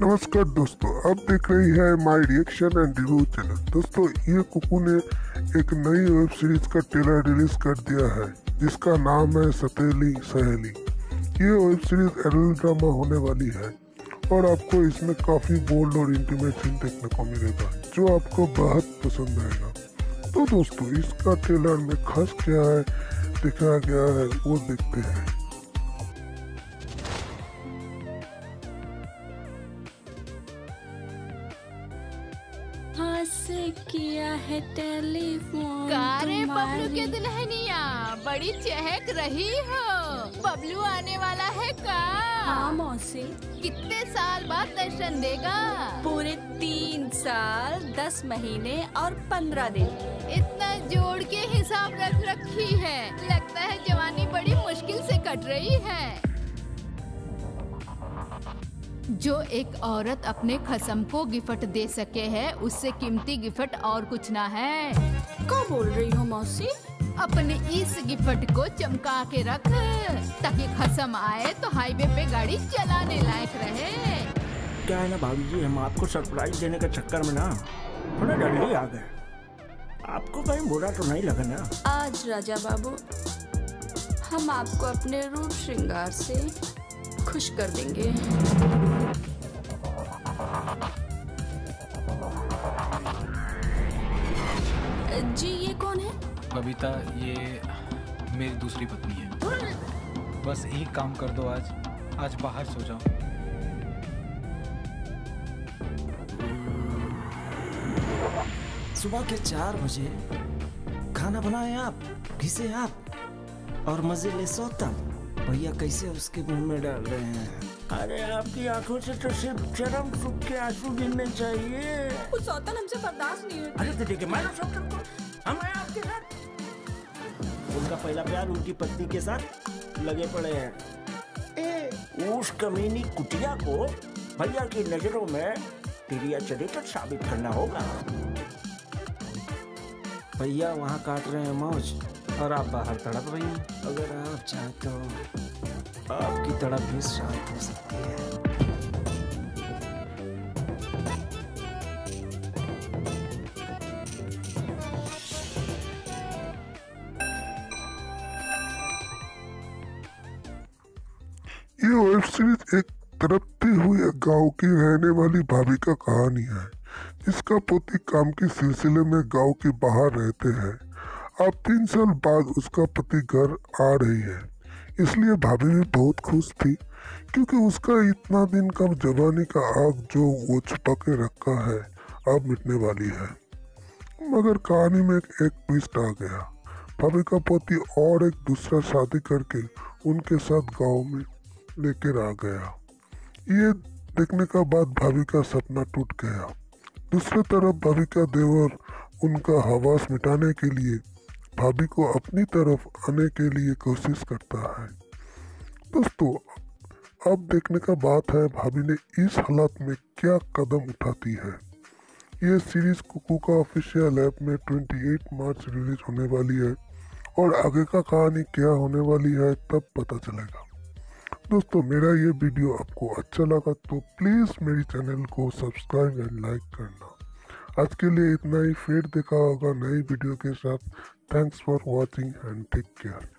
नमस्कार दोस्तों, आप देख रही है my reaction and review channel दोस्तों, ये कुकू ने एक नई वेब सीरीज़ का ट्रेलर रिलीज़ कर दिया है, जिसका नाम है सतेली सहेली। ये वेब सीरीज़ एडल ड्रामा होने वाली है, और आपको इसमें काफ़ी बोल्ड और इंटीमेट सीन देखने को मिलेगा, जो आपको बहुत पसंद आएगा। तो दोस्तों, इसका ट्रेलर में खास क्या है, दिखाया गया है, वो देखते हैं। हंस किया है टेलीफोन कारे बबलू के दुल्हनिया बड़ी चहक रही हो। बबलू आने वाला है का हाँ मौसी। कितने साल बाद दर्शन देगा? पूरे तीन साल दस महीने और पंद्रह दिन। इतना जोड़ के हिसाब रख रखी है। लगता है जवानी बड़ी मुश्किल से कट रही है। जो एक औरत अपने खसम को गिफ्ट दे सके है उससे कीमती गिफ्ट और कुछ ना है। क्या बोल रही हो मौसी? अपने इस गिफ्ट को चमका के रख ताकि खसम आए तो हाईवे पे गाड़ी चलाने लायक रहे। क्या है ना भाभी जी हम आपको सरप्राइज़ देने के चक्कर में ना थोड़ा जल्दी आ गए। आपको कहीं बुरा तो नहीं लगा ना? आज राजा बाबू हम आपको अपने रूप श्रृंगार से खुश कर देंगे। जी ये कौन है? बबीता ये मेरी दूसरी पत्नी है। बस एक काम कर दो आज। आज बाहर सो जाओ। सुबह के चार बजे खाना बनाए आप घिसे आप और मज़े ले सोता। भैया कैसे उसके मुँह में डाल रहे हैं? अरे आपकी आँखों से तो सिर्फ़ चरम सुख के आँसू गिरने चाहिए। कुछ सौतन हमसे बर्दाश्त नहीं होता अरे तो देखिए मानो सब सबको हम हैं आपके साथ उनका पहला प्यार उनकी पत्नी के साथ लगे पड़े हैं। ए, उस कमीनी कुटिया को भैया की नज़रों में तिरिया चरित्र साबित करना होगा। भैया वहाँ काट रहे हैं मौज। और आप बाहर तड़प रही हैं। अगर आप चाहें तो आपकी तड़प भी शांत हो सकती है। ये वेब सीरीज़ एक तड़पती हुई गाँव की रहने वाली भाभी का कहानी है जिसका पति काम के सिलसिले में गाँव के बाहर रहते हैं। अब तीन साल बाद उसका पति घर आ रही है। इसलिए भाभी भी बहुत खुश थी क्योंकि उसका इतना दिन का जवानी का आग जो वो छुपा के रखा है अब मिटने वाली है। मगर कहानी में एक, ट्विस्ट आ गया। भाभी का पति और एक दूसरा शादी करके उनके साथ गाँव में लेकर आ गया। ये देखने का बाद भाभी का सपना टूट गया। दूसरी तरफ़ भाभी का देवर उनका हवास मिटाने के लिए भाभी को अपनी तरफ़ आने के लिए कोशिश करता है। दोस्तों, अब देखने का बात है भाभी ने इस हालात में क्या कदम उठाती है। ये सीरीज़ कुकू का ऑफिशियल ऐप में 28 मार्च रिलीज़ होने वाली है और आगे का कहानी क्या होने वाली है तब पता चलेगा। दोस्तों, मेरा ये वीडियो आपको अच्छा लगा तो प्लीज़ मेरी चैनल को सब्सक्राइब एंड लाइक करना। आज के लिए इतना ही। फिर देखा होगा नई वीडियो के साथ। Thanks for watching and take care